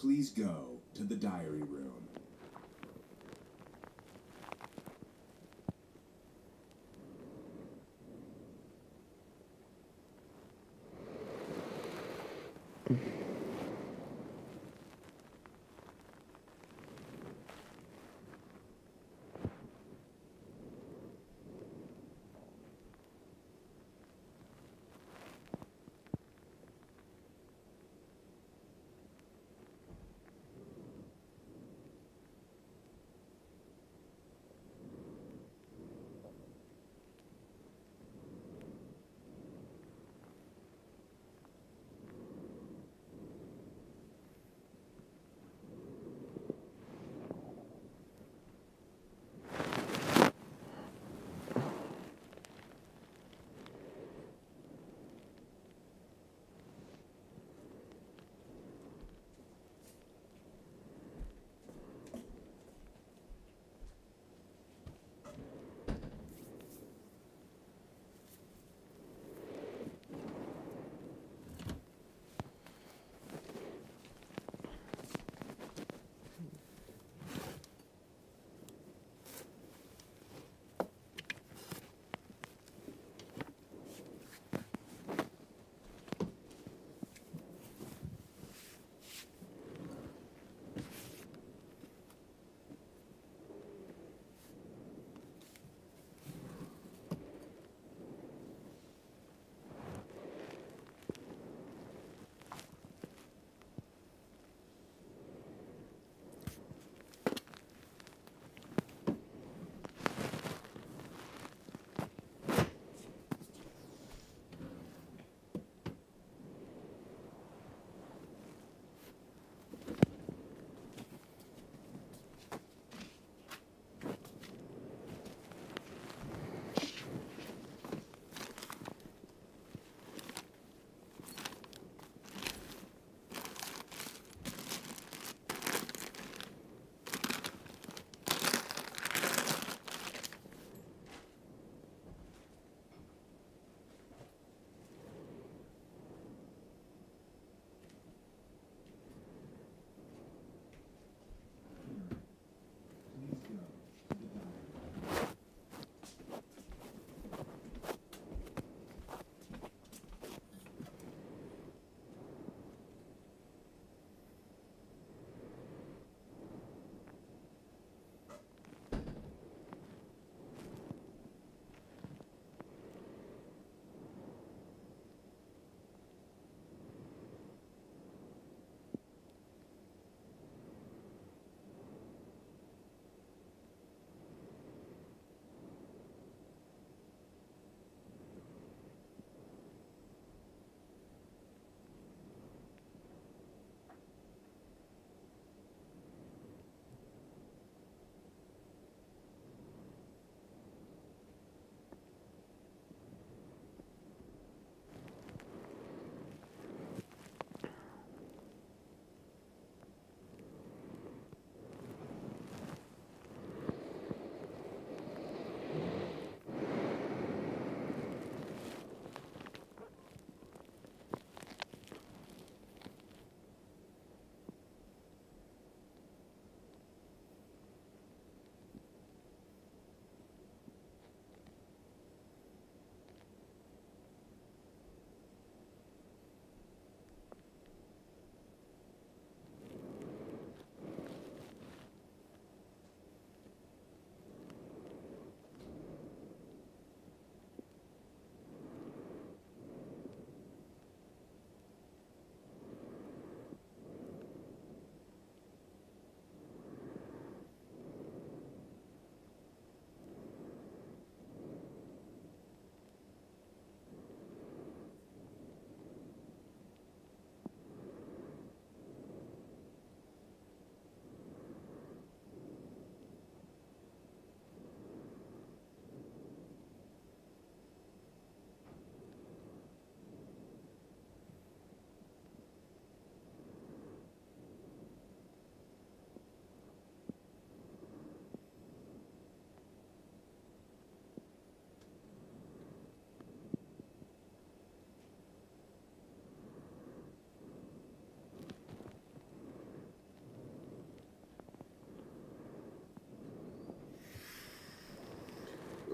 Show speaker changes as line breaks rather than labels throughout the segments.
Please go to the diary room.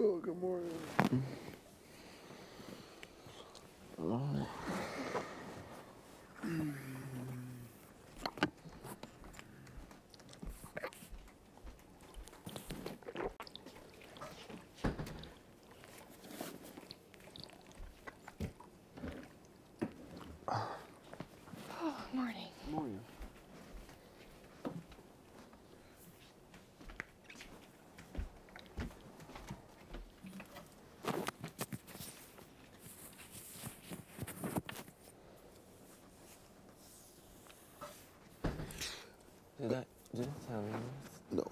Oh, good morning.
Oh, morning.
Morning.
Did I tell you this?
No.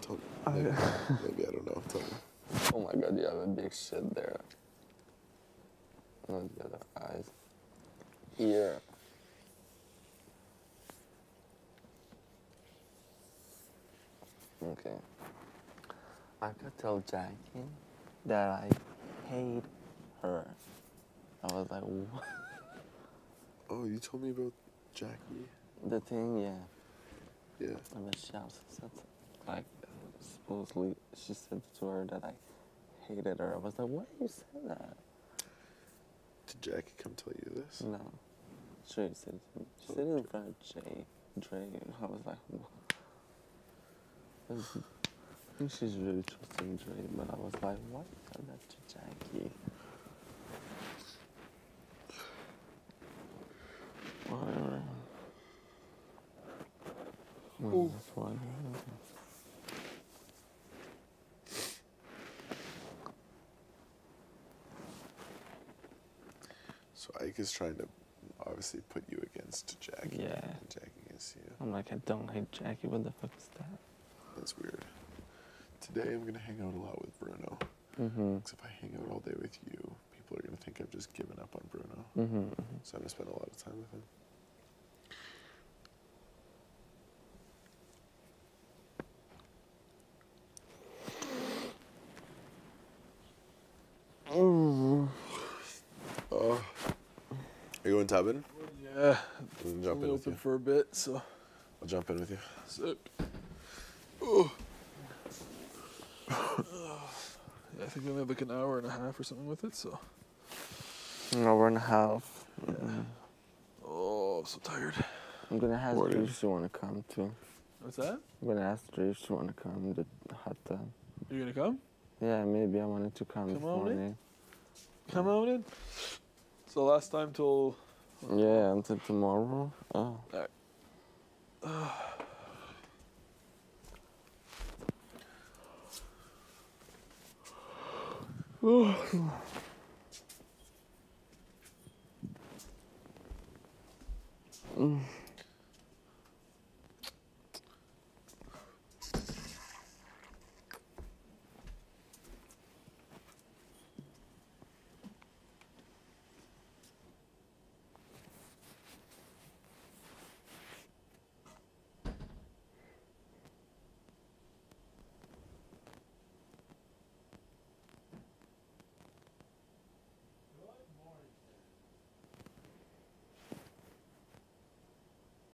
Tell me. Oh, maybe, maybe I don't know. Tell me.
Oh my god, you have a big shit there. Not the other eyes. Here. Okay. I could tell Jackie that I hate her. I was like, what?
Oh, you told me about Jackie.
The thing, yeah.
Yeah.
And then she also said, like, supposedly she said to her that I hated her. I was like, why you say that?
Did Jackie come tell you this?
No. She said it to me. She said it in front of Jay, Dre. and I was like, what? I think she's really trusting Dre, but I was like, why you tell that to Jackie? Well.
So Ika is trying to obviously put you against Jackie.
Yeah.
And Jackie against you.
I'm like, I don't hate Jackie. What the fuck is that?
That's weird. Today I'm gonna hang out a lot with Bruno.
Mm-hmm.
Because if I hang out all day with you, people are gonna think I've just given up on Bruno.
Mm-hmm.
So I'm gonna spend a lot of time with him. Oh. Are you going tubbing?
Yeah,
I'll
it's
jump
only
in with
open
you.
for a bit, so
I'll jump in with you.
sick. Oh. yeah, I think we only have like an hour and a half or something with it, so.
An hour and a half.
Yeah.
Mhm.
Oh, I'm so tired.
I'm gonna ask
Morning.
Dre if she wanna come too.
What's that?
I'm gonna ask Dre if she wanna come to the hot tub.
You gonna come?
Yeah, maybe I wanted to come, this
Come on in.
morning.
Come on in. It's the last time till
Yeah, until tomorrow. Oh. Mm.